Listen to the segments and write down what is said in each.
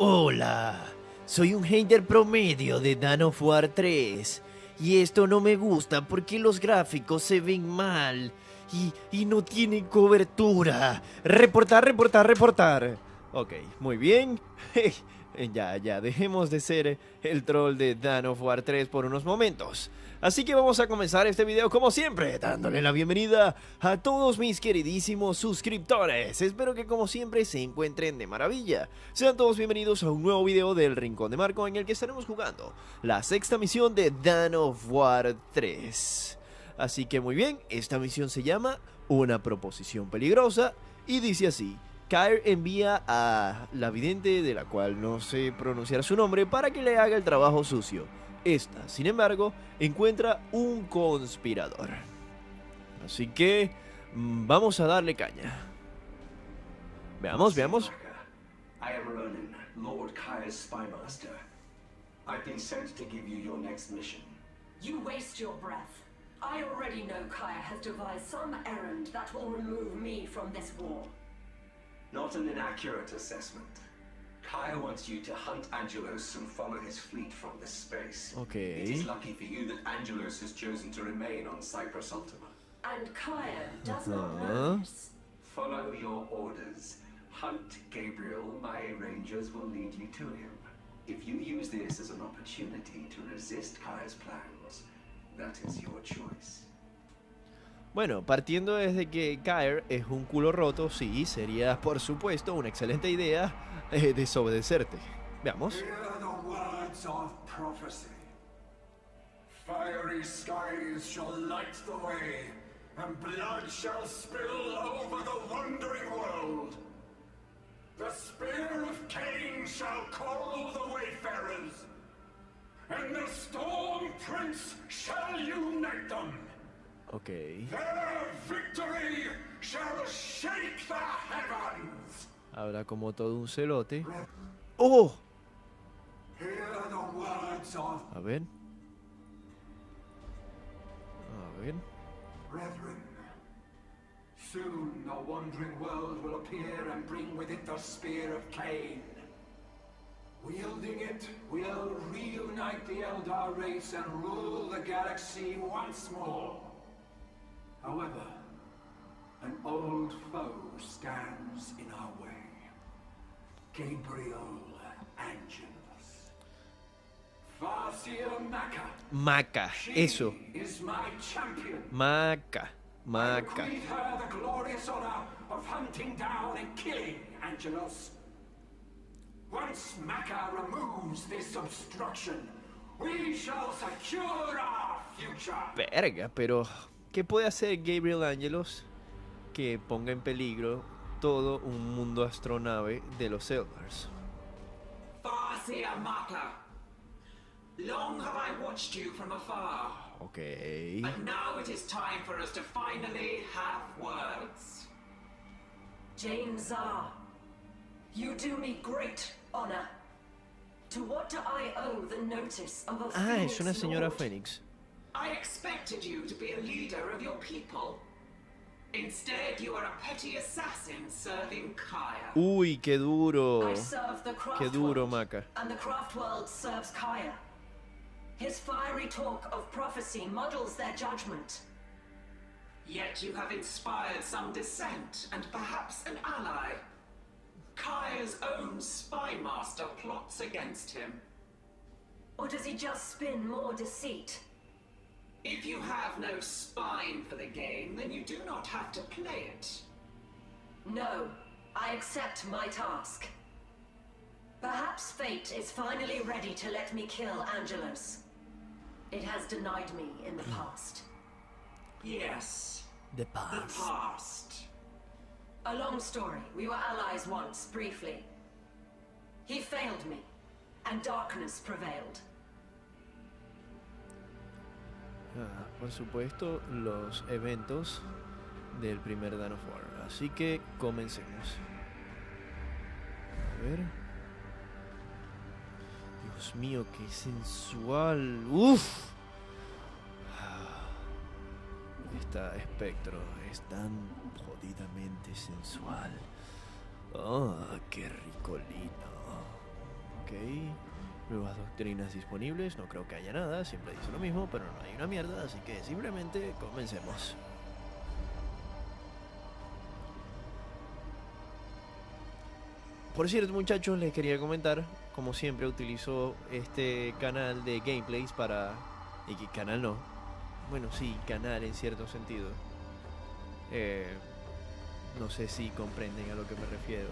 Hola, soy un hater promedio de Dan of War 3 y esto no me gusta porque los gráficos se ven mal y, y no tienen cobertura. Reportar, reportar, reportar. Ok, muy bien. ya, ya, dejemos de ser el troll de Dan of War 3 por unos momentos. Así que vamos a comenzar este video como siempre, dándole la bienvenida a todos mis queridísimos suscriptores. Espero que como siempre se encuentren de maravilla. Sean todos bienvenidos a un nuevo video del Rincón de Marco en el que estaremos jugando la sexta misión de Dan of War 3. Así que muy bien, esta misión se llama Una proposición peligrosa y dice así. Kyre envía a la vidente, de la cual no sé pronunciar su nombre, para que le haga el trabajo sucio. Esta, sin embargo, encuentra un conspirador. Así que mm, vamos a darle caña. Veamos, veamos. I am Ronan, Lord Kaya's spy master. I've been sent to give you your next mission. You waste your breath. I already know Kaya has devised some errand that will remove me from this war. Not an inaccurate assessment. Kaya wants you to hunt Angelos and follow his fleet from this space. Okay. It is lucky for you that Angelos has chosen to remain on Cyprus Ultima. And Kaya does not Uh-huh. know this. Follow your orders. Hunt Gabriel, my rangers will lead you to him. If you use this as an opportunity to resist Kaya's plans, that is your choice. Bueno, partiendo desde que Kyre es un culo roto, sí, sería por supuesto una excelente idea eh, desobedecerte. Veamos. Fiery skies shall light the way, and blood shall spill over the wandering world. The spear of Cain shall call the wayfarers, and the storm prince shall unite them. Ok. Their victory shall shake the heavens. Habrá como todo un celote. ¡Oh! Hear the words of A ver. A ver. Brethren, soon the wandering world will appear and bring with it the spear of Cain. Wielding it, we'll reunite the Eldar race and rule the galaxy once more. However, an old foe stands in our way. Gabriel Angelus. Farseer Maca. Maca. She Eso. is my champion. Maca. I Maca. bequeath her the glorious honor of hunting down and killing Angelos. Once Maca removes this obstruction, we shall secure our future. Verga, pero ¿qué puede hacer Gabriel Angelos que ponga en peligro todo un mundo astronave de los Eldars? Long have I watched you from afar, Ok. but now it is time for us to finally have words. Jane Zar, you do me great honor. To what do I owe the notice of a Ah, es Phoenix una señora Lord? Fénix. I expected you to be a leader of your people. Instead, you are a petty assassin serving Kaya. Uy, qué duro. I serve the craft Qué duro, world, Maca. And the craft world serves Kaya. His fiery talk of prophecy muddles their judgment. Yet you have inspired some dissent and perhaps an ally. Kaya's own spy master plots against him. Or does he just spin more deceit? If you have no spine for the game, then you do not have to play it. No, I accept my task. Perhaps fate is finally ready to let me kill Angelos. It has denied me in the past. Yes, The past. the past. past. A long story. We were allies once, briefly. He failed me, and darkness prevailed. Ah, por supuesto, los eventos del primer Dan War. Así que comencemos. A ver. Dios mío, qué sensual. Uf. Esta espectro es tan jodidamente sensual. Oh, qué ricolino. Ok. Nuevas doctrinas disponibles. No creo que haya nada. Siempre dice lo mismo, pero no hay una mierda. Así que simplemente comencemos. Por cierto, muchachos, les quería comentar. Como siempre, utilizo este canal de gameplays para. ¿Y qué canal no? Bueno, sí, canal en cierto sentido. Eh, no sé si comprenden a lo que me refiero.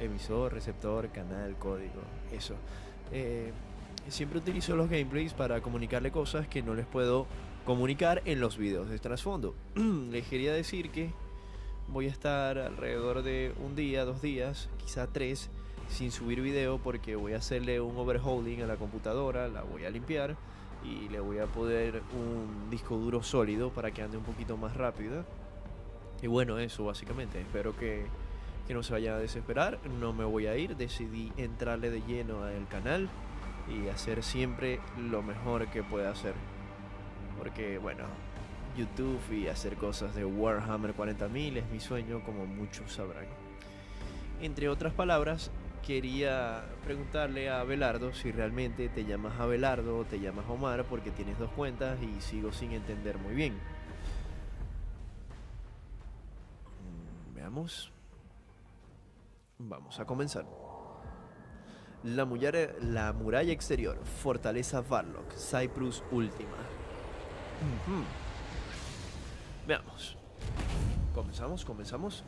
Emisor, receptor, canal, código, eso. Eh, siempre utilizo los gameplays para comunicarle cosas que no les puedo comunicar en los videos de trasfondo. les quería decir que voy a estar alrededor de un día, dos días, quizá tres, sin subir video porque voy a hacerle un overhauling a la computadora, la voy a limpiar y le voy a poner un disco duro sólido para que ande un poquito más rápida. Y bueno, eso básicamente. Espero que, que no se vayan a desesperar. No me voy a ir. Decidí entrarle de lleno al canal y hacer siempre lo mejor que pueda hacer. Porque bueno, YouTube y hacer cosas de Warhammer 40.000 es mi sueño, como muchos sabrán. Entre otras palabras, quería preguntarle a Abelardo si realmente te llamas Abelardo o te llamas Omar, porque tienes dos cuentas y sigo sin entender muy bien. Mm, Veamos. Vamos a comenzar. La muralla, la muralla exterior, Fortaleza Varlock, Cyprus Última. Ujú. Veamos. Comenzamos, comenzamos.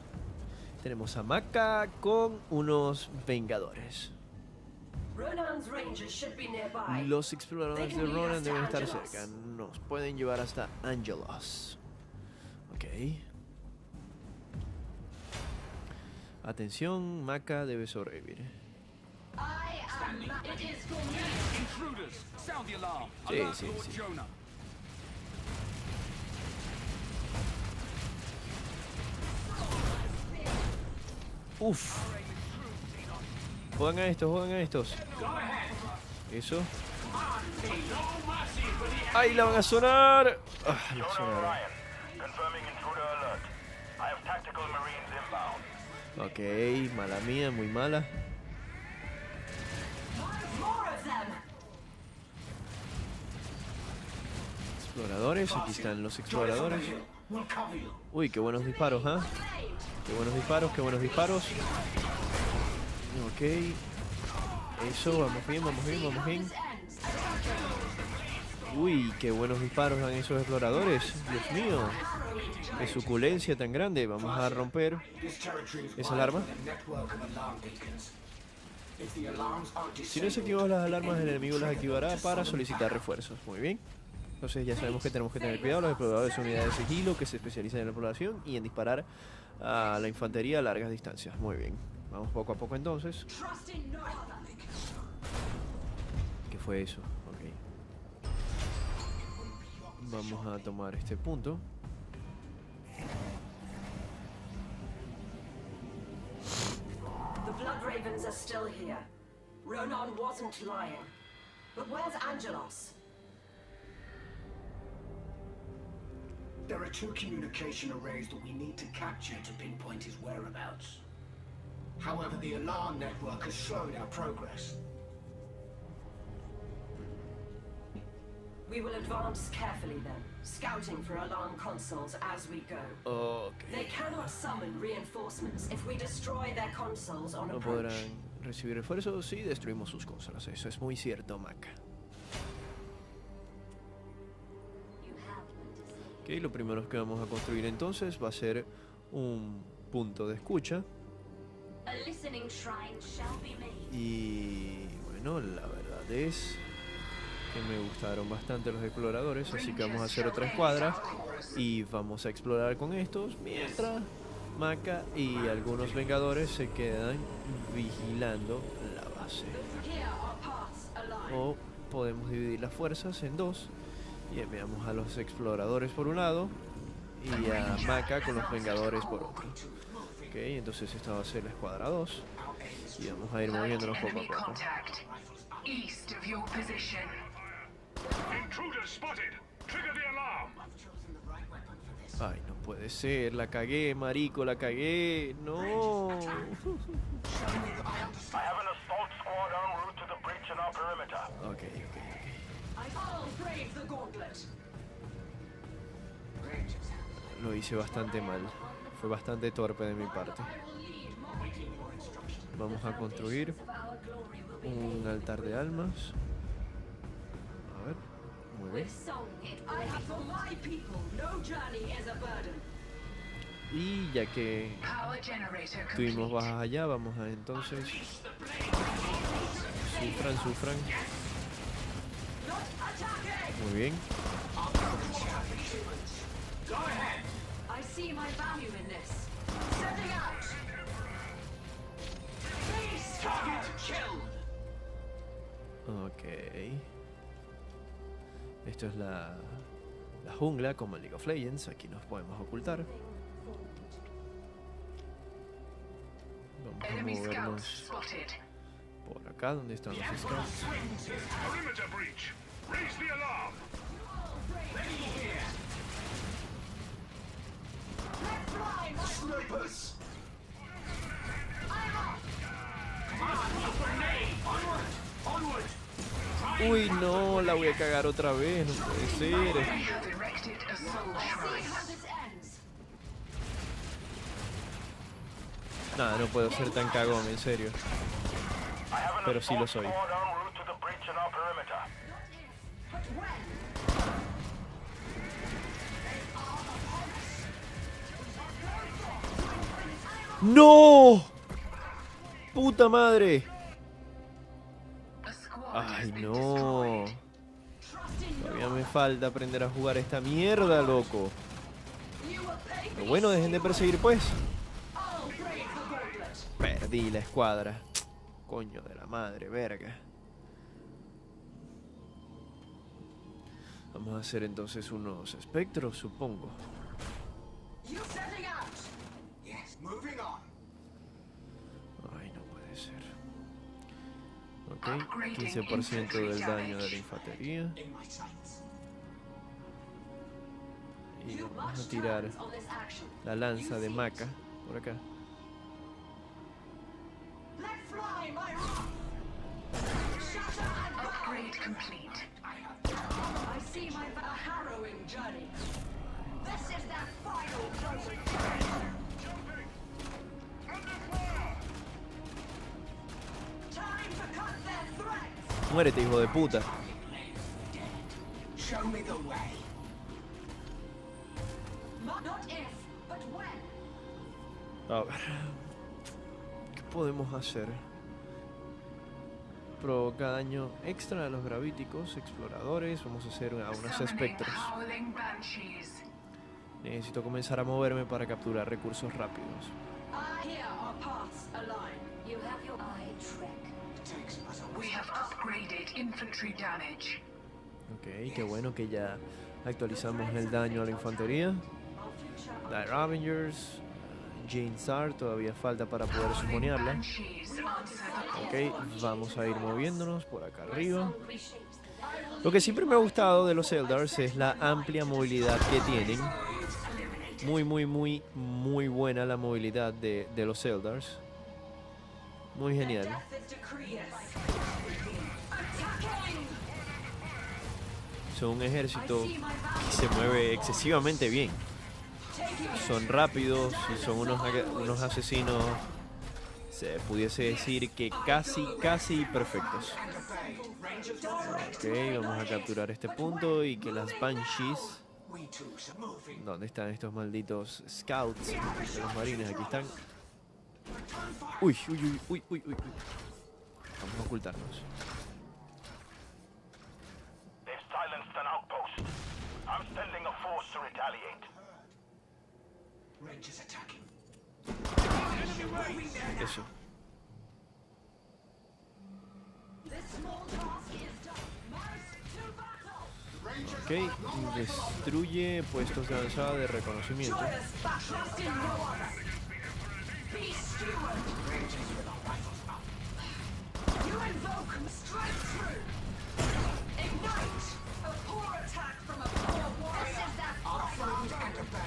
Tenemos a Maka con unos Vengadores. Los exploradores de Ronan deben estar cerca. Nos pueden llevar hasta Angelos. Ok. Atención, Maka debe sobrevivir. Sí, sí, sí. Uf. Juegan a estos, juegan a estos. Eso. ¡Ahí la van a sonar! Ah, la sonaron. Ok, mala mía, muy mala. Exploradores, aquí están los exploradores. Uy, qué buenos disparos, ¿ah? Qué buenos disparos, qué buenos disparos. Ok. Eso, vamos bien, vamos bien, vamos bien. Uy, qué buenos disparos dan esos exploradores. Dios mío. Qué suculencia tan grande. Vamos a romper esa alarma. Si no se activan las alarmas, el enemigo las activará para solicitar refuerzos. Muy bien. Entonces ya sabemos que tenemos que tener cuidado. Los exploradores son unidades de sigilo que se especializan en la exploración y en disparar a la infantería a largas distancias. Muy bien. Vamos poco a poco entonces. ¿Qué fue eso? Ok. Vamos a tomar este punto. The Blood Ravens are still here. Ronan wasn't lying. But where's Angelos? there are two communication arrays that we need to capture to pinpoint his whereabouts. However, the alarm network has slowed our progress. We will advance carefully then, scouting for alarm consoles as we go. They Ok. cannot summon reinforcements if we destroy their consoles on No approach. podrán recibir refuerzos si destruimos sus consolas. Eso es muy cierto, Mac. Ok, lo primero que vamos a construir entonces va a ser un punto de escucha. A listening shrine shall be made. Y bueno, la verdad es me gustaron bastante los exploradores, así que vamos a hacer otra escuadra y vamos a explorar con estos mientras Maca y algunos vengadores se quedan vigilando la base. O podemos dividir las fuerzas en dos y enviamos a los exploradores por un lado y a Maca con los vengadores por otro. Ok, entonces esta va a ser la escuadra 2 y vamos a ir moviéndonos poco a poco. Ay, no puede ser, la cagué, marico, la cagué. No. Ok, ok, ok. Lo hice bastante mal. Fue bastante torpe de mi parte. Vamos a construir un altar de almas. Y ya que tuvimos bajas allá, vamos a entonces. Sufran, sufran. Muy bien. I Esto es la, la jungla como en League of Legends. Aquí nos podemos ocultar. Vamos a movernos por acá donde están los scouts. Perimeter breach. Raise the alarm. Uy, no, la voy a cagar otra vez. No puede ser. Nada, no puedo ser tan cagón, en serio. Pero sí lo soy. ¡No! ¡Puta madre! Ay, no. Todavía me falta aprender a jugar esta mierda, loco. Pero bueno, dejen de perseguir, pues. Perdí la escuadra. Coño de la madre, verga. Vamos a hacer entonces unos espectros, supongo. Ok, 15% del daño de la infantería. Y vamos a tirar this la lanza de Maca por acá. Rock! Shatter and burn! Muérete, hijo de puta. A ver. ¿Qué podemos hacer? Provoca daño extra a los gravíticos, exploradores. Vamos a hacer a unos espectros. Necesito comenzar a moverme para capturar recursos rápidos. Ok, qué bueno que ya actualizamos el daño a la infantería. Dire Avengers, Jane Sar, todavía falta para poder sumonearla. Ok, vamos a ir moviéndonos por acá arriba. Lo que siempre me ha gustado de los Eldars es la amplia movilidad que tienen. Muy, muy, muy, muy buena la movilidad de, de los Eldars. Muy genial. Son un ejército que se mueve excesivamente bien. Son rápidos y son unos, unos asesinos, se pudiese decir que casi, casi perfectos. Ok, vamos a capturar este punto y que las Banshees... ¿Dónde están estos malditos scouts de los marines? Aquí están. Uy, uy, uy, uy, uy. uy. Vamos a ocultarnos. They've silenced an outpost. I'm sending a force to retaliate. Rangers attacking. Eso. This small task is done. March to battle! Ok, destruye puestos de avanzada de reconocimiento.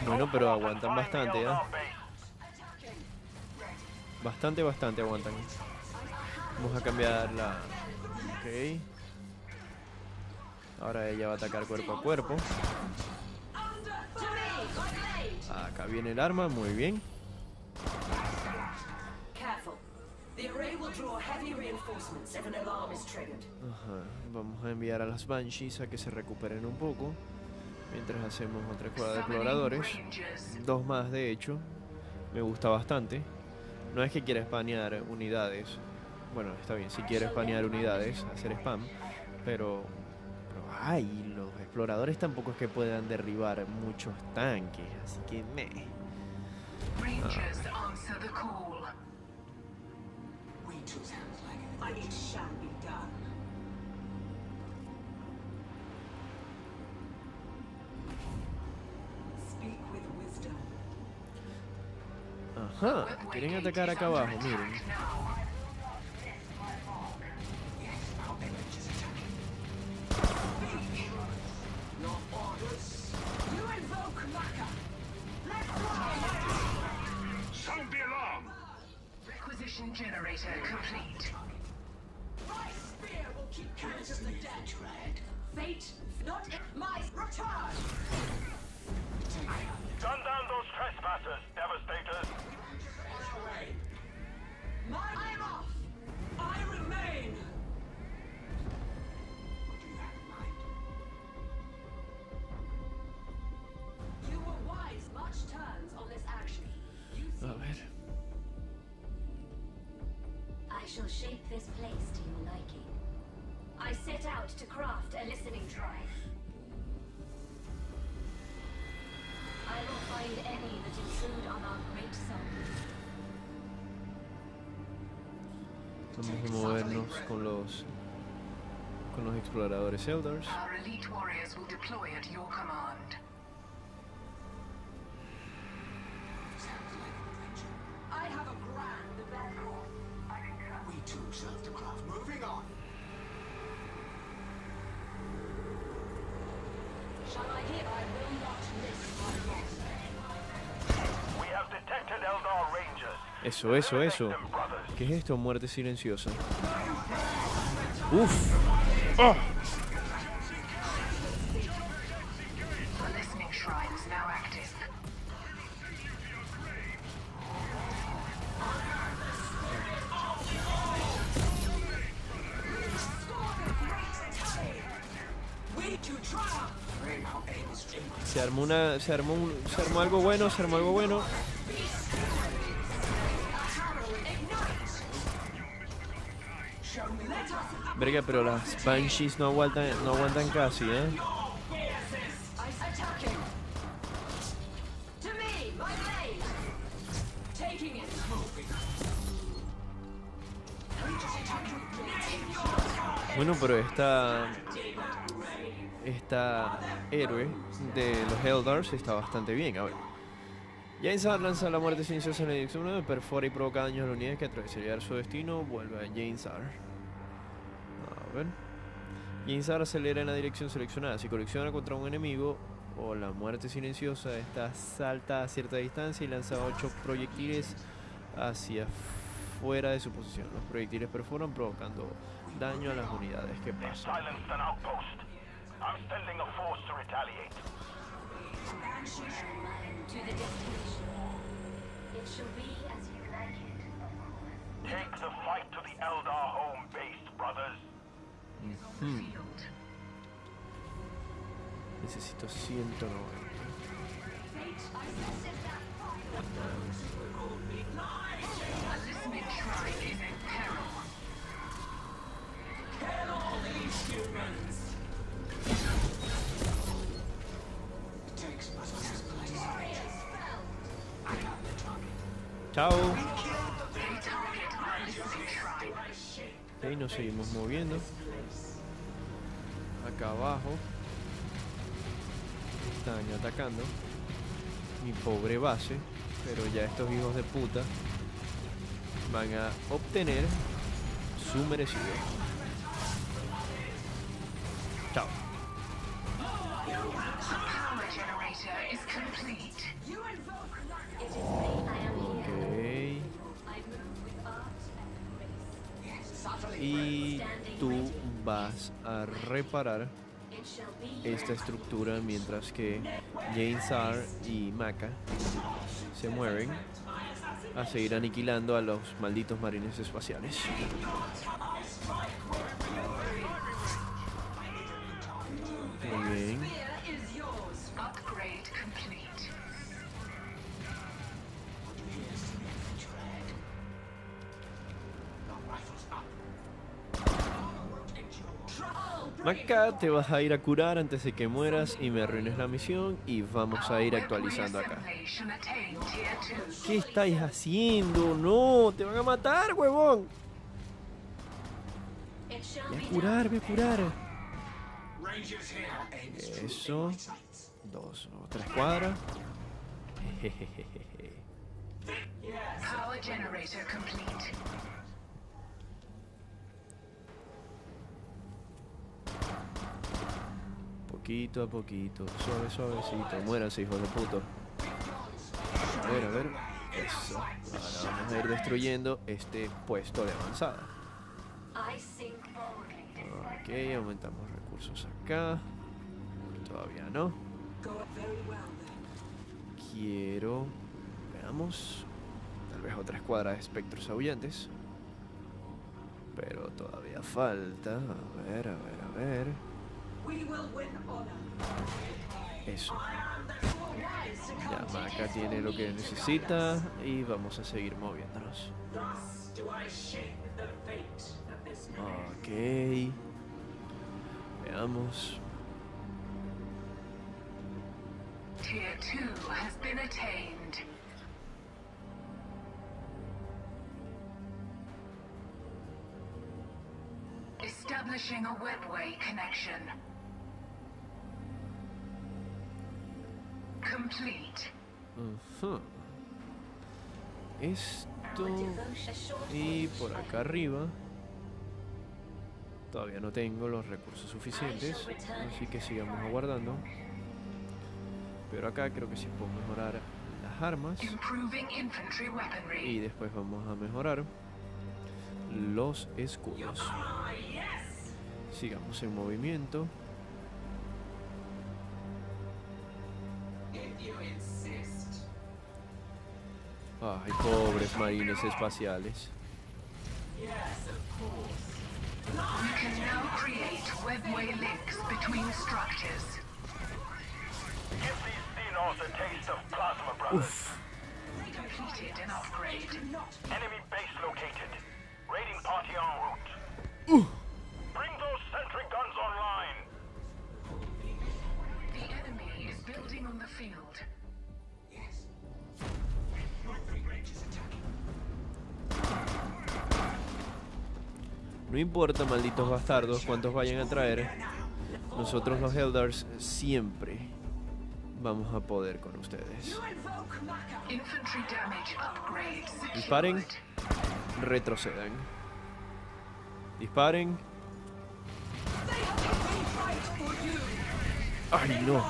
Bueno, pero aguantan bastante, ¿eh? Bastante, bastante aguantan. Vamos a cambiar la, Ok. Ahora ella va a atacar cuerpo a cuerpo. Acá viene el arma, muy bien. Ajá. Vamos a enviar a las Banshees a que se recuperen un poco. Mientras hacemos otra escuadra de exploradores. Dos más, de hecho. Me gusta bastante. No es que quiera spanear unidades. Bueno, está bien, si quiere spanear unidades, hacer spam. Pero, pero ay, los exploradores tampoco es que puedan derribar muchos tanques. Así que me. Rangers Ajá, quieren atacar acá abajo, miren. Sound! Requisition generator complete. My spear will keep count of the dead. Fate, not my return! Gun down those trespassers, devastators. I'm off! I remain! You were wise, much turns on this action. You oh, A ver. I shall shape this place to your liking. I set out to craft a listening drive. Find any that intrude on our great. Vamos a movernos con los con los exploradores Eldars. Our elite warriors will deploy at your command. Eso, eso, eso. ¿Qué es esto? Muerte silenciosa. Uf. Triumph! Se armó una, se armó se armó algo bueno, se armó algo bueno. Pero las Banshees no aguantan, no aguantan casi, ¿eh? Bueno, pero esta esta héroe de los Eldars está bastante bien. A ver. Jainsar lanza la muerte silenciosa en dirección 9, perfora y provoca daños a la unidad que atravesaría su destino. Vuelve a Jainsar. A ver. Jainsar acelera en la dirección seleccionada. Si colecciona contra un enemigo o la muerte silenciosa, esta salta a cierta distancia y lanza 8 proyectiles hacia fuera de su posición. Los proyectiles perforan provocando daño a las unidades que pasan. Take the fight to the Eldar home base, brothers. Necesito 190. Place. I have the target. Chao. Ok, nos seguimos moviendo. Acá abajo. Están atacando. Mi pobre base. Pero ya estos hijos de puta van a obtener su merecido. Chao. Ok. I vas a reparar esta estructura mientras que Jane Sar y Maka se mueven a seguir aniquilando a los malditos marines espaciales. Muy bien. Maka, te vas a ir a curar antes de que mueras y me arruines la misión y vamos a ir actualizando acá. Assimilation attained tier 2. ¿Qué estáis haciendo? No, te van a matar, huevón. be a curar, voy a curar. Eso. Dos o tres cuadras. Complete. Poquito a poquito, suave, suavecito. Muéranse, hijos de puto. A ver, a ver. Eso. Ahora vamos a ir destruyendo este puesto de avanzada. Ok, aumentamos recursos acá. Todavía no. Quiero. Veamos. Tal vez otra escuadra de espectros aullantes. Pero todavía falta. A ver, a ver, ver. Eso. Ya Maka tiene lo que necesita y vamos a seguir moviéndonos. Ok. Veamos. Tier 2 has been attained. Establishing a webway connection. Complete. Ujú. Esto y por acá arriba todavía no tengo los recursos suficientes, así que sigamos aguardando. Pero acá creo que sí puedo mejorar las armas y después vamos a mejorar los escudos. Sigamos en movimiento. Ay, pobres marines espaciales. We can now create webway links between structures. Give these Xenos a taste of Plasma Brothers. Completed an upgrade. Enemy base located. Raiding party en route. No importa, malditos bastardos, cuántos vayan a traer. Nosotros los Eldars siempre vamos a poder con ustedes. Disparen, retrocedan. Disparen. Ay, no.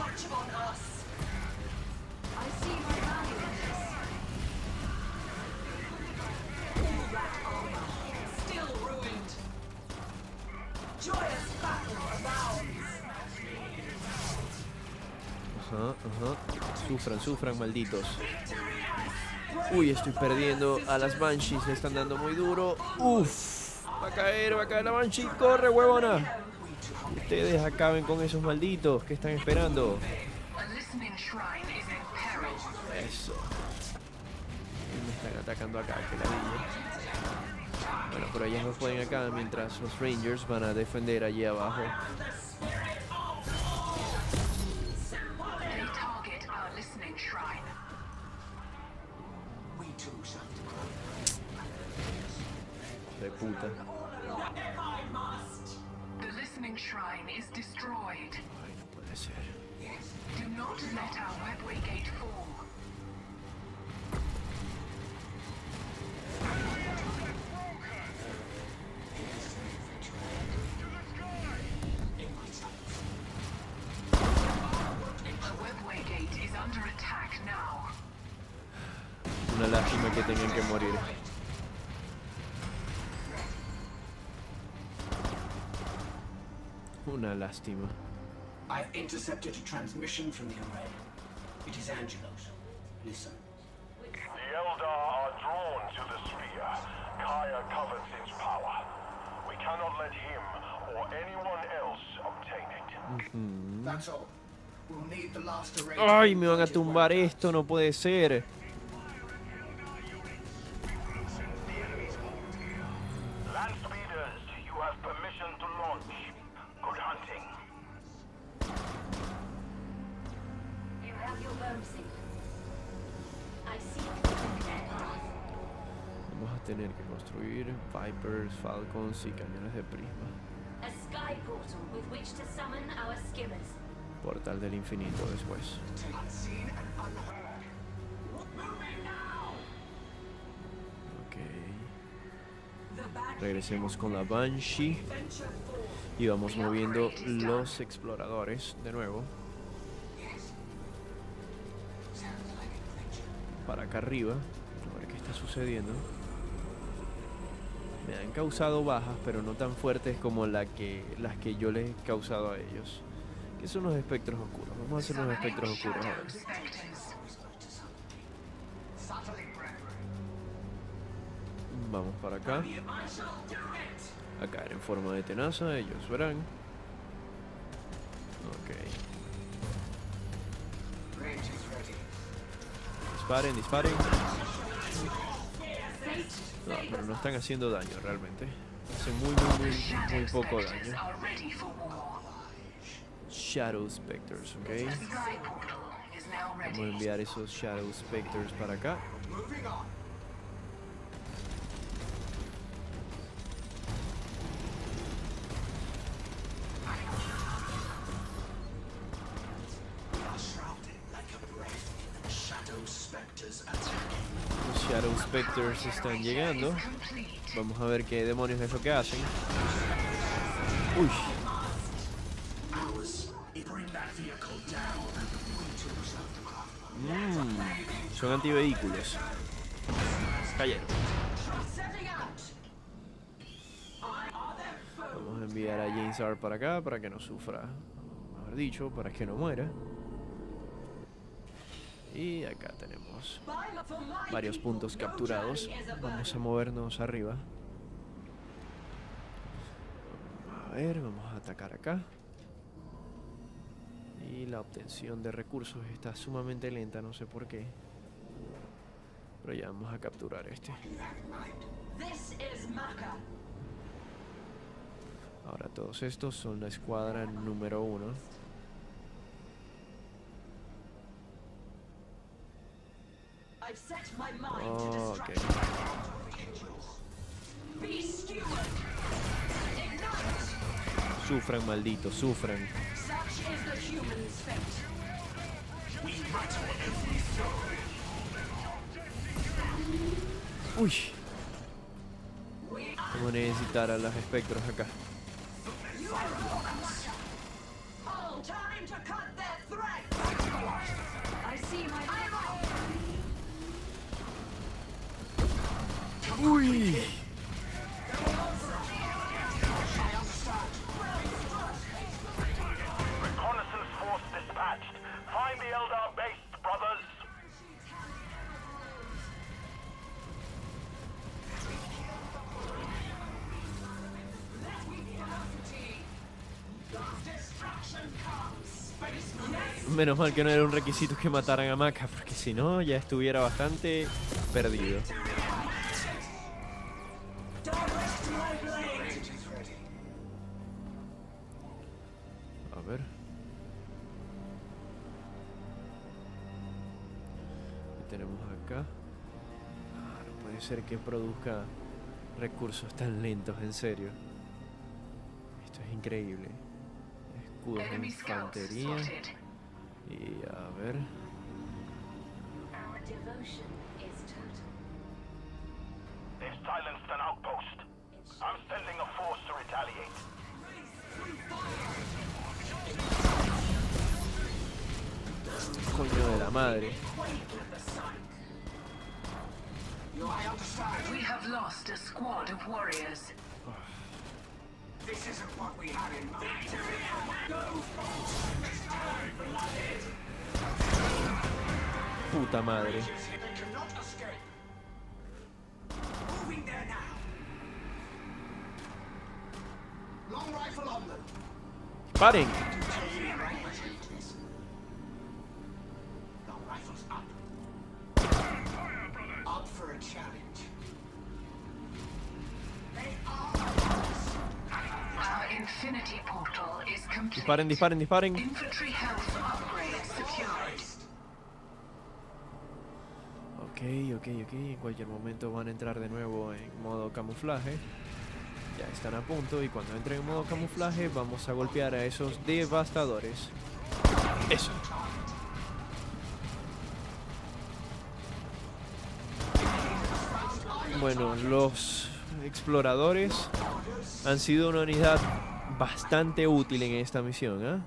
Sufran, sufran, malditos. Uy, estoy perdiendo a las Banshees. Le están dando muy duro. Uf. Va a caer, va a caer la Banshee. Corre, huevona. Ustedes acaben con esos malditos. ¿Qué están esperando? Eso. Me están atacando acá, que ladilla. Bueno, pero ellos no pueden acá mientras los Rangers van a defender allí abajo. Puta. The listening shrine is destroyed. Ay, no puede ser. Do not let our webway gate fall. Una lástima. I've intercepted a transmission from the array. It is Angelos. Listen. The Eldar are drawn to the sphere. Kaya covers its power. We cannot let him or anyone else obtain it. That's all. We'll need the last array. Ay, me van a tumbar esto, no puede ser. Vipers, Falcons y cañones de prisma. Portal del infinito después. Ok. Regresemos con la Banshee. Y vamos moviendo los exploradores de nuevo. Para acá arriba. A ver qué está sucediendo. Me han causado bajas, pero no tan fuertes como la que, las que yo les he causado a ellos. Que son los espectros oscuros. Vamos a hacer los espectros oscuros ahora. Vamos para acá. A caer en forma de tenaza, ellos verán. Ok. Disparen, disparen. No, pero no están haciendo daño realmente. Hacen muy, muy, muy, poco daño. Shadow Specters, ok. Vamos a enviar esos Shadow Specters para acá. Están llegando. Vamos a ver qué demonios es lo que hacen. Uy. Mm, son antivehículos. Cayeron. Vamos a enviar a James R para acá para que no sufra. Mejor dicho, para que no muera. Y acá tenemos varios puntos capturados. Vamos a movernos arriba. A ver, vamos a atacar acá. Y la obtención de recursos está sumamente lenta, no sé por qué. Pero ya vamos a capturar este. Ahora todos estos son la escuadra número uno. I've set my mind to Oh, ok. destruction. Be skewered. Ignite. Sufran, malditos, sufran. Such is the human's fate. Uy. Vamos a necesitar a los espectros acá. Brothers. Menos mal que no era un requisito que mataran a Maca, porque si no ya estuviera bastante perdido. Que produzca recursos tan lentos, en serio. Esto es increíble. Escudos de infantería. Y a ver. Our devotion is total. They've silenced an outpost. I'm sending a force to retaliate. Coño de la madre. Lost a squad of warriors. This isn't what we had in mind. Puta madre. They Disparen, disparen, disparen. Ok, ok, ok. En cualquier momento van a entrar de nuevo en modo camuflaje. Ya están a punto y cuando entren en modo camuflaje vamos a golpear a esos devastadores. Eso. Bueno, los exploradores han sido una unidad bastante útil en esta misión,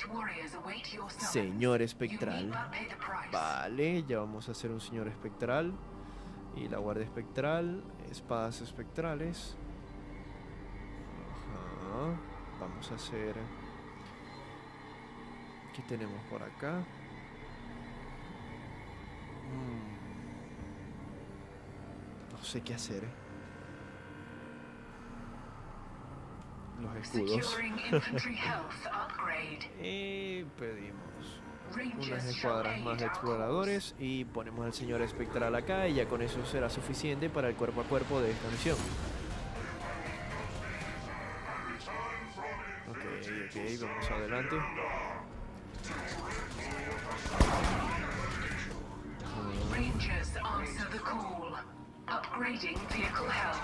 summons. Señor espectral. Vale, ya vamos a hacer un señor espectral. Y la guardia espectral, espadas espectrales. Ajá. Vamos a hacer. ¿Qué tenemos por acá? Mm. No sé qué hacer. Los escudos. Y pedimos unas escuadras más de exploradores y ponemos al señor espectral acá y ya con eso será suficiente para el cuerpo a cuerpo de esta misión. Ok, ok, vamos adelante. Rangers answer the call. Upgrading vehicle health.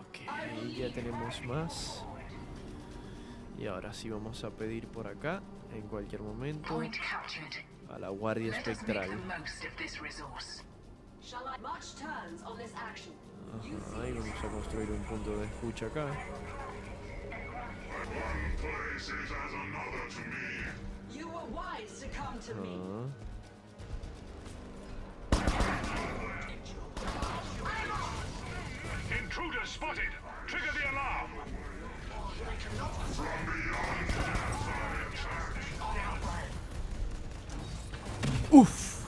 Ok, ya tenemos más. Y ahora sí vamos a pedir por acá, en cualquier momento, Point captured. a la guardia espectral. Ajá, y vamos a construir un punto de escucha acá. Intruder spotted. Trigger the alarm. Uf.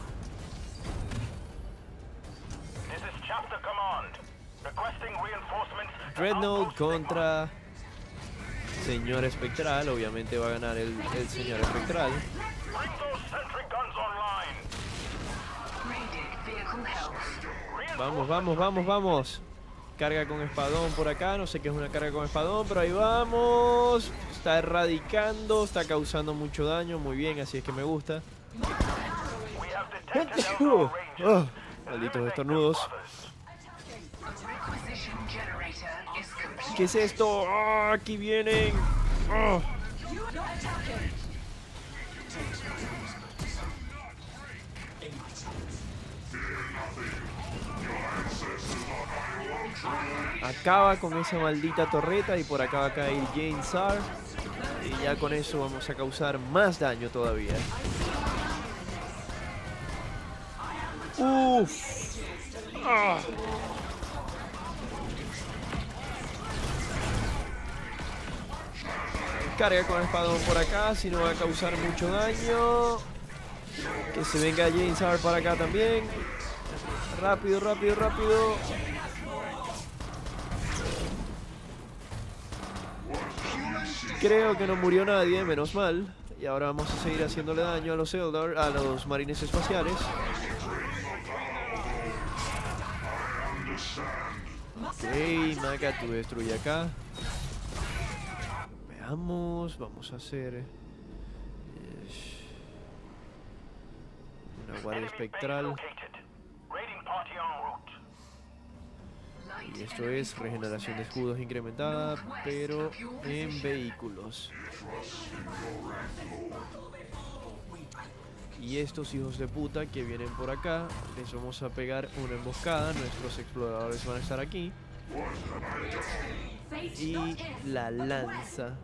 This is Chapter Command. Requesting reinforcements. Dreadnought contra Señor Espectral. Obviamente va a ganar el, el Señor Espectral. Bring those sentry guns online. Upgraded vehicle health. Vamos, vamos, vamos, vamos. Carga con espadón por acá. No sé qué es una carga con espadón, pero ahí vamos. Está erradicando, está causando mucho daño. Muy bien, así es que me gusta. Ah, malditos estornudos. ¿Qué es esto? ¡Ah, aquí vienen. Acaba con esa maldita torreta y por acá va a caer Jane Sar. Y ya con eso vamos a causar más daño todavía. Uf. Ah. Carga con espadón por acá, si no va a causar mucho daño. Que se venga Jane Sar para acá también. Rápido, rápido, rápido. Creo que no murió nadie, menos mal. Y ahora vamos a seguir haciéndole daño a los Eldar, a los marines espaciales. Ok, Maka, tú destruye acá. Veamos, vamos a hacer... eh, guardia Enemy base espectral. Y esto es regeneración de escudos incrementada, pero en vehículos. Y estos hijos de puta que vienen por acá, les vamos a pegar una emboscada. Nuestros exploradores van a estar aquí. Y la lanza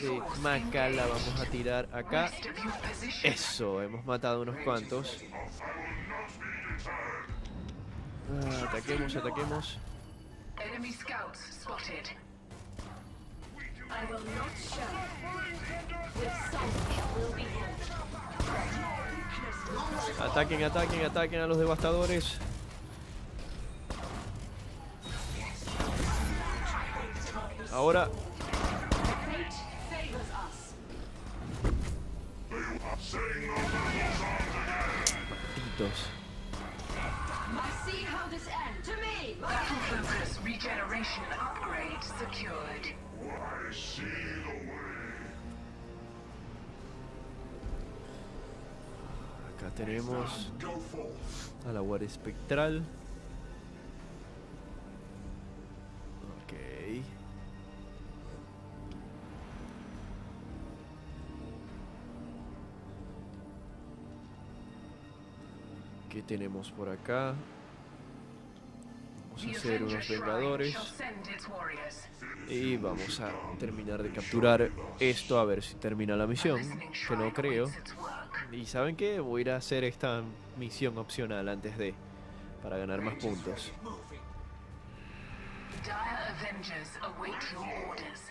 de Maca la vamos a tirar acá. Eso, hemos matado unos cuantos. Ah, ataquemos, ataquemos. Enemy scouts spotted. I will not show. Ataquen, ataquen, ataquen a los devastadores. Ahora, Fate focus regeneration upgrade secured. I see the way. Acá tenemos a la guardia espectral. Ok. ¿Qué tenemos por acá? Vamos a hacer unos vengadores. Y vamos a terminar de capturar esto a ver si termina la misión, que no creo. Y saben qué, voy a ir a hacer esta misión opcional antes de, para ganar más puntos. Dire Avengers await your orders.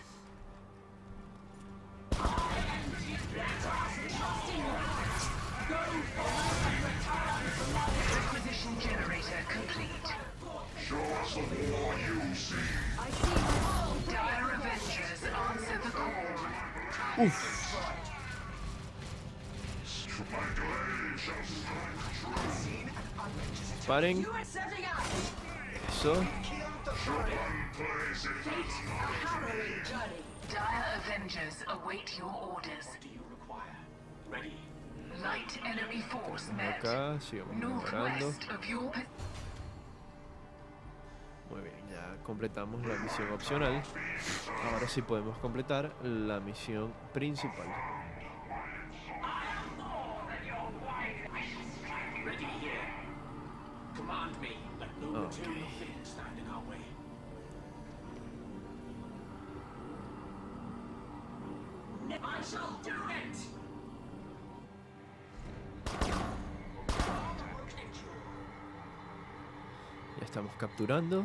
A harrowing journey. Dire Avengers await your orders. do you require? Ready? Light enemy force met. Acá, sigamos. Northwest of your Muy bien, completamos la misión opcional. Ahora sí podemos completar la misión principal. Ya estamos capturando.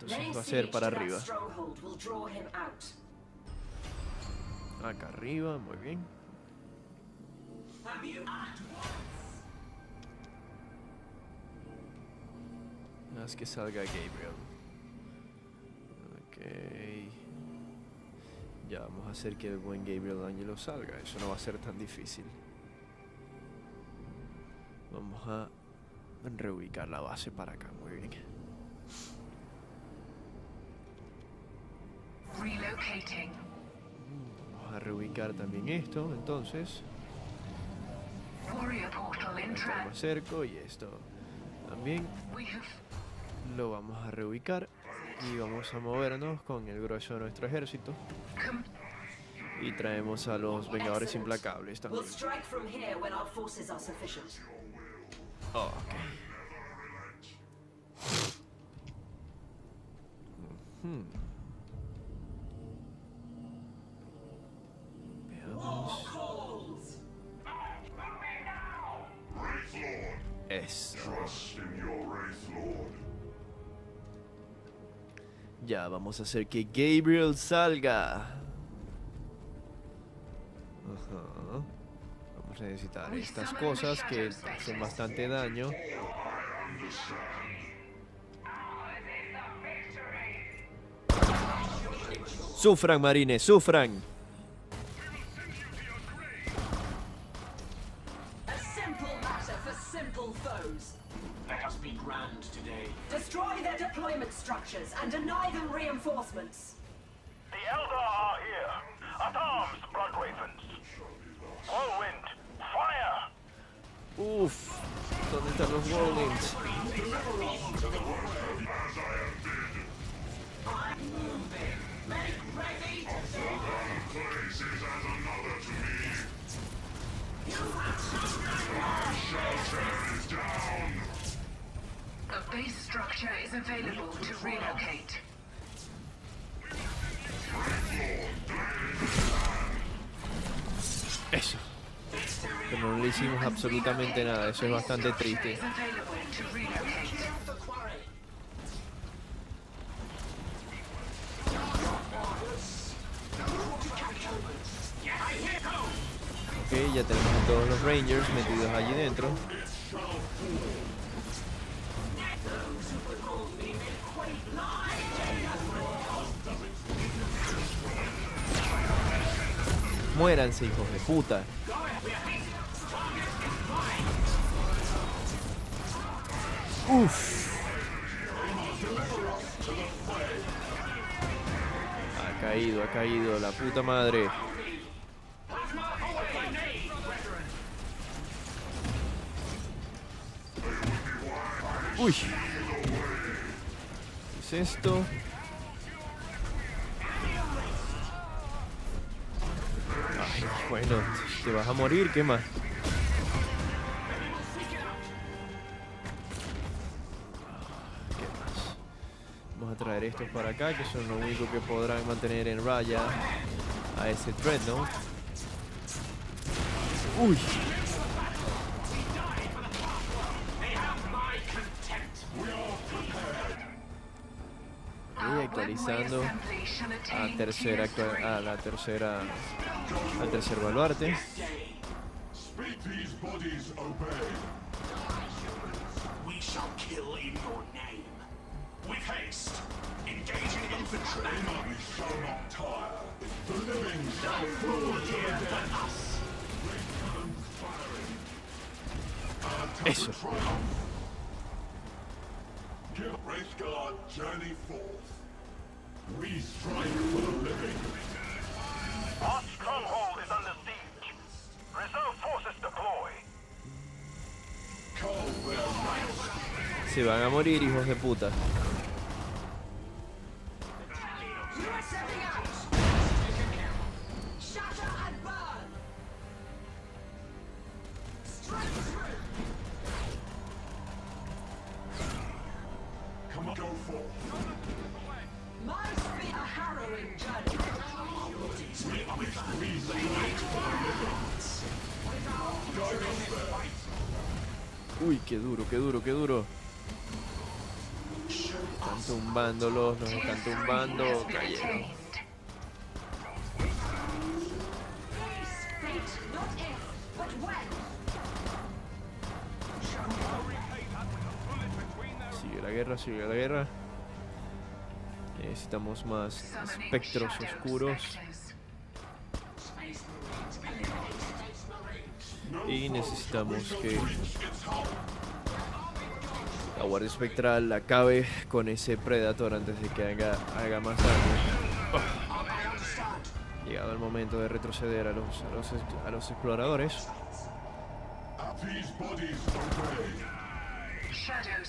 Entonces va a ser para arriba. Acá arriba, muy bien. Haz que salga Gabriel. Ok. Ya vamos a hacer que el buen Gabriel Angelo salga. Eso no va a ser tan difícil. Vamos a reubicar la base para acá. Muy bien. Vamos a reubicar también esto. Entonces, track. me acerco y esto también. Lo vamos a reubicar y vamos a movernos con el grueso de nuestro ejército. Y traemos a los Vengadores Implacables también. from here Vamos a hacer que Gabriel salga. Ajá. Vamos a necesitar estas cosas que hacen bastante daño. Sufran, marines, sufran. Structures and deny them reinforcements. The Eldar are here. At arms, Blood Ravens. Whirlwind, fire! Uf, ¿dónde están los Whirlwinds? A base structure is available to relocate. Eso. Pero no le hicimos absolutamente nada, eso es bastante triste. Ok, ya tenemos a todos los Rangers metidos allí dentro. Muéranse, hijos de puta. Uf. Ha caído, ha caído, la puta madre. Uy. ¿Qué es esto? Bueno, te vas a morir, ¿qué más? Vamos a traer estos para acá, que son lo único que podrán mantener en raya a ese Dreadnought. Uy. A tercera a la tercera al tercer baluarte. Eso. We strike for the living. Reserve forces. Se van a morir, hijos de puta. Sigue la guerra. Necesitamos más espectros oscuros. Y necesitamos que la Guardia Espectral acabe con ese Predator antes de que haga, más daño. Llegado el momento de retroceder a los, a los, a los exploradores.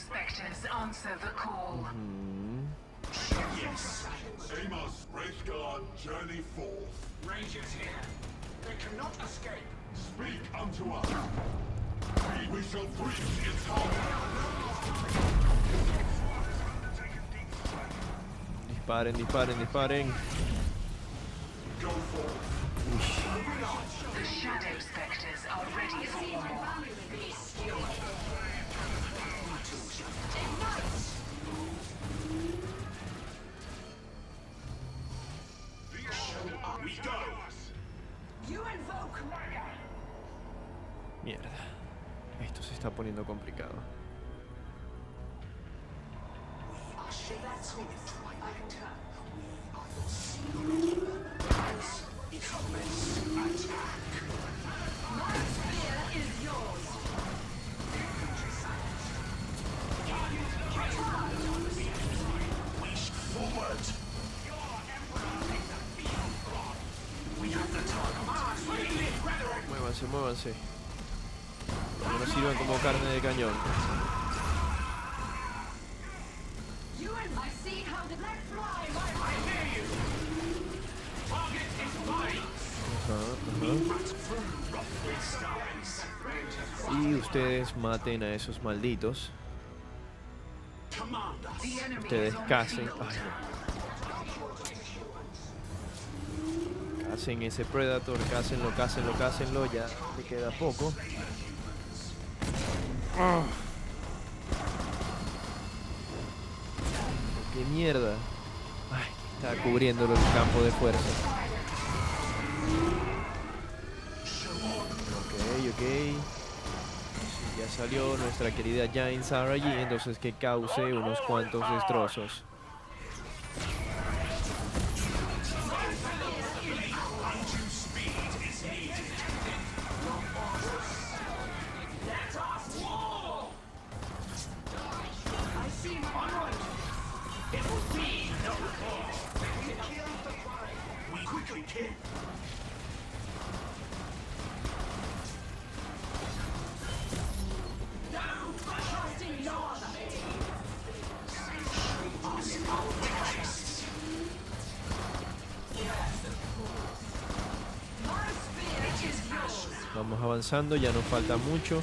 These bodies obey. Shadow spectres answer the call. Amos, Wraith Guard journey forth. Rangers here. They cannot escape. Speak unto us. We, we shall breach its heart. Disparen, disparen, disparen. Go forth. The shadow spectres are ready for war. Mierda. Esto se está poniendo complicado. Muévanse, muévanse. No sirvan como carne de cañón. Y ustedes maten a esos malditos. Ustedes casen. Ay, no. Casen ese Predator, cásenlo, cásenlo, cásenlo. Ya le queda poco. Ah. ¡Qué mierda! Ay, está cubriéndolo el campo de fuerza. Ok, ok. Ya salió nuestra querida Giant Sarah allí, entonces que cause unos cuantos destrozos. Avanzando, ya nos falta mucho.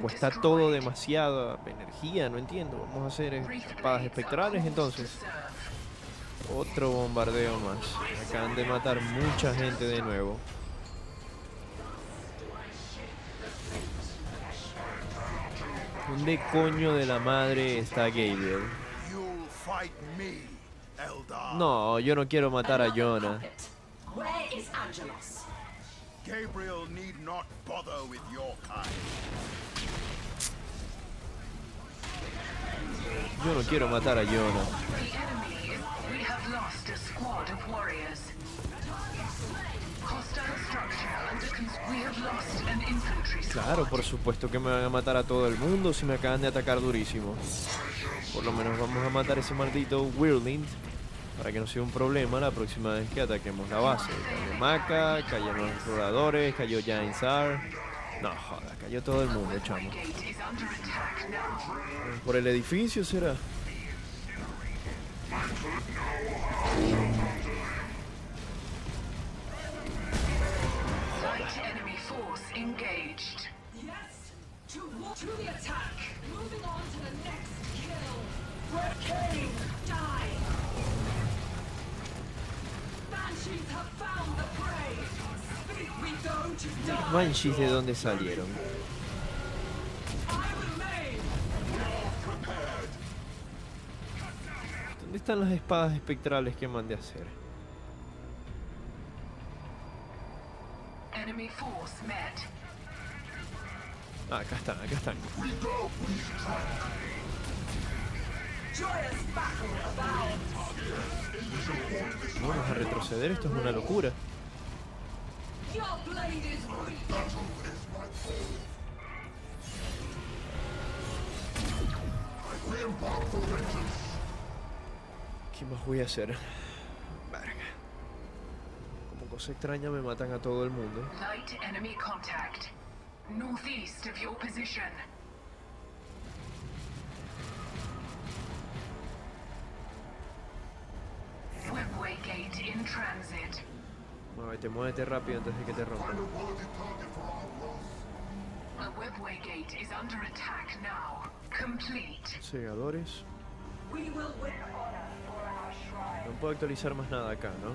Cuesta todo demasiada energía, no entiendo. Vamos a hacer espadas espectrales entonces. Otro bombardeo más. Acaban de matar mucha gente de nuevo. ¿Dónde coño de la madre está Gabriel? No, yo no quiero matar a Jonah. Gabriel need not bother with your kind. Yo no quiero matar a Jonah. The enemy is... We have lost a squad of warriors. Hostile structure under cons- We have lost an infantry squad. Claro, por supuesto que me van a matar a todo el mundo si me acaban de atacar durísimo. Por lo menos vamos a matar a ese maldito Whirling para que no sea un problema la próxima vez que ataquemos la base. Cayó Maca, cayeron los exploradores, cayó Giant. No, joda, cayó todo el mundo, chamo. Now. ¿Por el edificio será? Light enemy force Banshees de dónde salieron. ¿Dónde están las espadas espectrales que mandé a hacer? Ah, acá están, acá están. Vamos a retroceder, esto es una locura. Your blade is weak! ¿Qué más voy a hacer? Verga. Como cosa extraña me matan a todo el mundo. Light enemy contact. Northeast of your position. Webway gate in transit. Muévete, muévete rápido antes de que te rompan. Segadores. No puedo actualizar más nada acá, ¿no?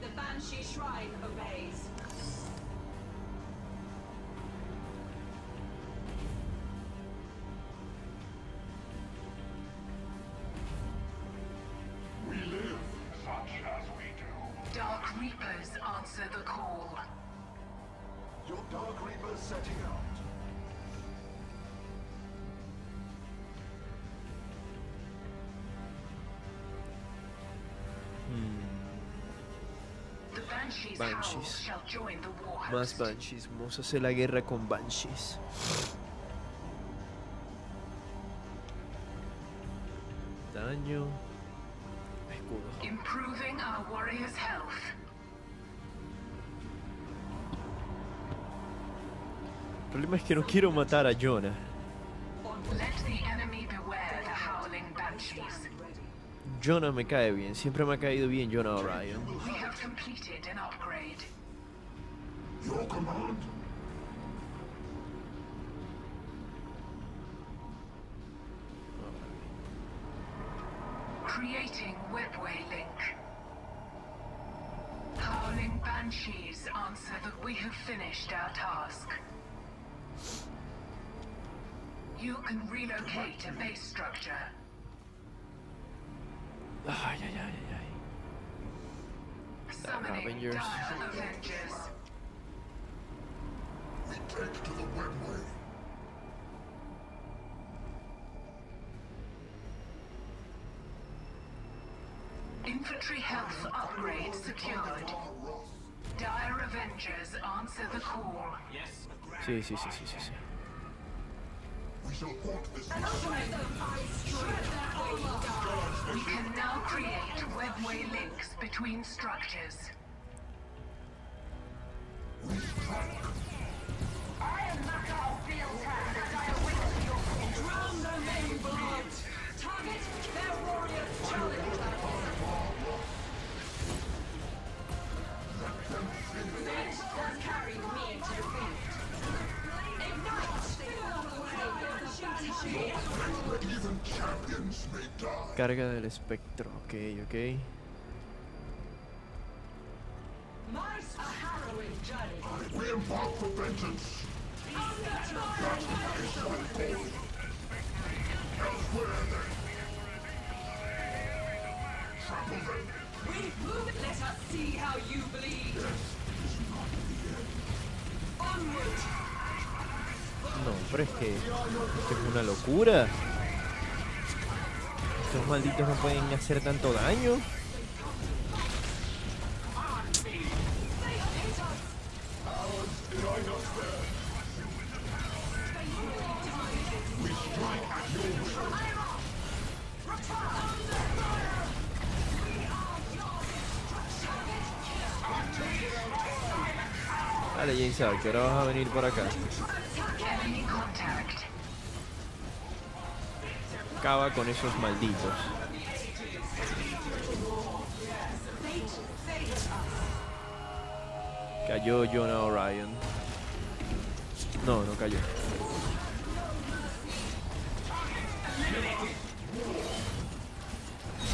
The Banshee Shrine obeys. Banshee's, Más. Banshees. Vamos a hacer la guerra con Banshees. Daño. Escudo. Improving our warriors' health. El problema es que no quiero matar a Jonah. Jonah me cae bien. Siempre me ha caído bien Jonah O'Ryan. We have completed an upgrade. Your command? Infantry health upgrade secured. Dire Avengers answer the call. Sí, sí, sí, sí, sí, sí. We shall port this We can now create webway links between structures. Drown Carga del espectro. Ok, ok. No, pero es que esto es una locura. Estos malditos no pueden hacer tanto daño. Dale, James que ahora vas a venir por acá. Acaba con esos malditos. Cayó Jonah O'Ryan. No, no cayó.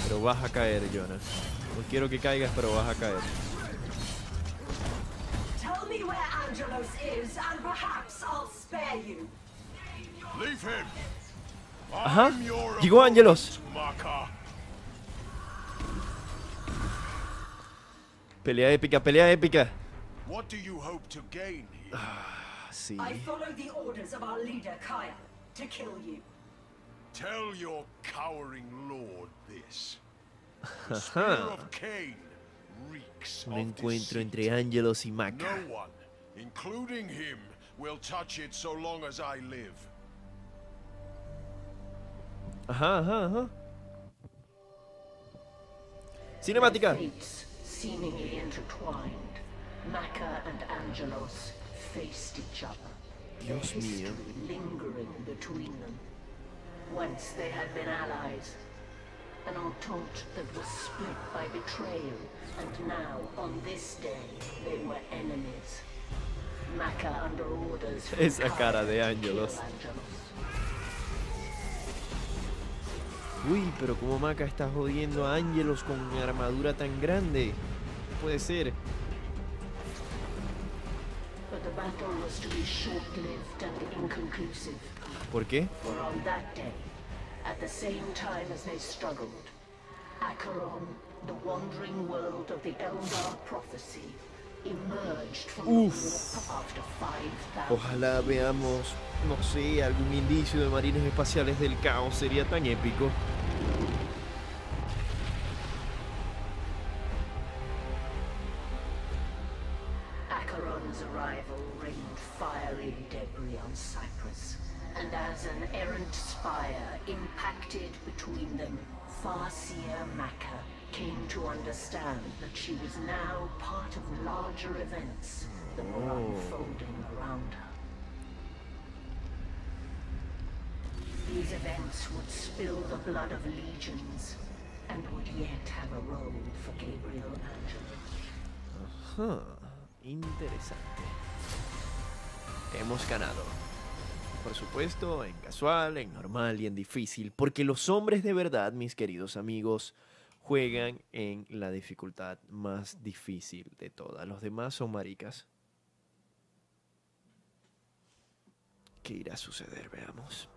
Pero vas a caer, Jonah. No quiero que caigas, pero vas a caer. Tell me where Angelos is, and perhaps I'll spare you. Leave him. Ajá. Llegó marker. Pelea épica, pelea épica. What do you hope to gain here? Sí. I follow the orders of our leader, Kaya, to kill you. Tell your cowering lord this. The spear Ajá. Un encuentro entre Angelos y Maca. No one including him, will touch it so long as I live. Ajá, ajá, ajá. Cinemática. Seemingly intertwined. Maka and Angelos faced each other. Dios mío. lingering between them. Once they had been allies. An entente that was split by betrayal, and now, on this day, they were enemies. Maka under orders Esa cara de Angelos. Uy, pero como Maca está jodiendo a Ángelos con una armadura tan grande. No puede ser. ¿Por qué? For on that day, at the same time as they struggled, Acheron, the wandering world of the Eldar prophecy, Uf. the warp after 5,000 Ojalá veamos, no sé, algún indicio de marines espaciales del caos. Sería tan épico. Acheron's arrival rained fiery debris on Cyprus, and as an errant spire impacted between them, Farseer Maka came to understand that she was now part of larger events that were unfolding around her. These events would spill the blood of legions, and would yet have a role for Gabriel Angelus. Ajá, interesante. Hemos ganado. Por supuesto, en casual, en normal y en difícil, porque los hombres de verdad, mis queridos amigos, juegan en la dificultad más difícil de todas. Los demás son maricas. ¿Qué irá a suceder? Veamos.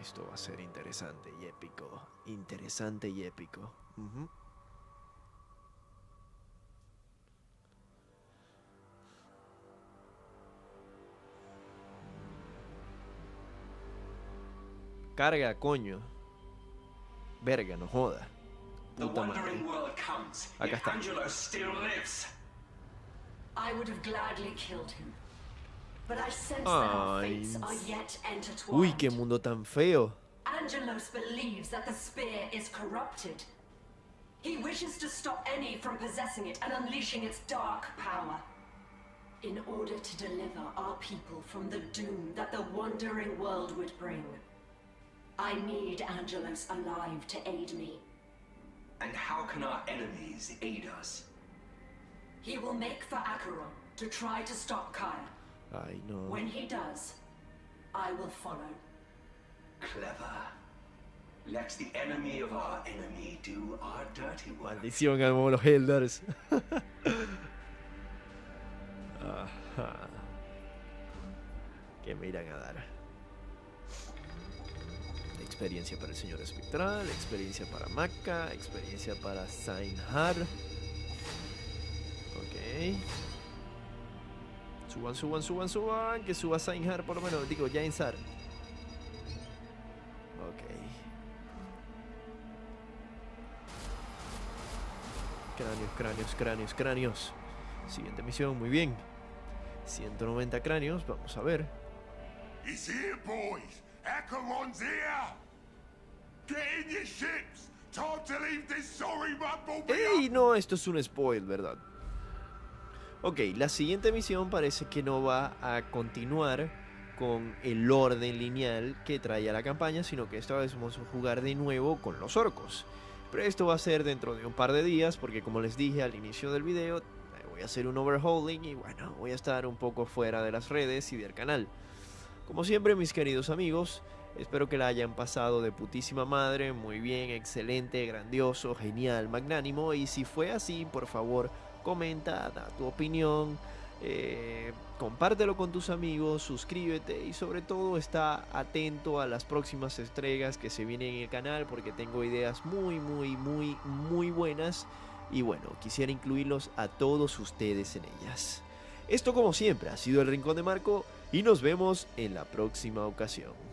Esto va a ser interesante y épico. Interesante y épico. Ujú. Carga, coño. Verga, no joda. The Puta madre. wandering world comes. Acá está. Angelo still lives. I would have gladly killed him. But I sense that our Ay. fates are yet intertwined. Uy, qué mundo tan feo. Angelos believes that the spear is corrupted. He wishes to stop any from possessing it and unleashing its dark power. In order to deliver our people from the doom that the wandering world would bring, I need Angelus alive to aid me. And how can our enemies aid us? He will make for Acheron to try to stop Kaya. I know. When he does, I will follow. Clever. Let the enemy of our enemy do our dirty work. Maldición a los Eldars. Ajá. ¿Qué me irán a dar? Experiencia para el señor espectral, experiencia para Maka, experiencia para Sainhar. Ok. Suban, suban, suban, suban. Que suba Sainhar por lo menos. Digo, Jainsar. Ok. Cráneos, cráneos, cráneos, cráneos. Siguiente misión, muy bien. 190 cráneos, vamos a ver. He's here, boys. Here. ¡Ey! No, esto es un spoil, ¿verdad? Ok, la siguiente misión parece que no va a continuar con el orden lineal que traía la campaña, sino que esta vez vamos a jugar de nuevo con los orcos. Pero esto va a ser dentro de un par de días, porque como les dije al inicio del video, eh, voy a hacer un overhauling y bueno, voy a estar un poco fuera de las redes y del canal. Como siempre, mis queridos amigos, espero que la hayan pasado de putísima madre, muy bien, excelente, grandioso, genial, magnánimo. Y si fue así, por favor, comenta, da tu opinión, eh, compártelo con tus amigos, suscríbete y sobre todo está atento a las próximas entregas que se vienen en el canal porque tengo ideas muy, muy, muy, muy buenas. Y bueno, quisiera incluirlos a todos ustedes en ellas. Esto como siempre ha sido el Rincón de Marco y nos vemos en la próxima ocasión.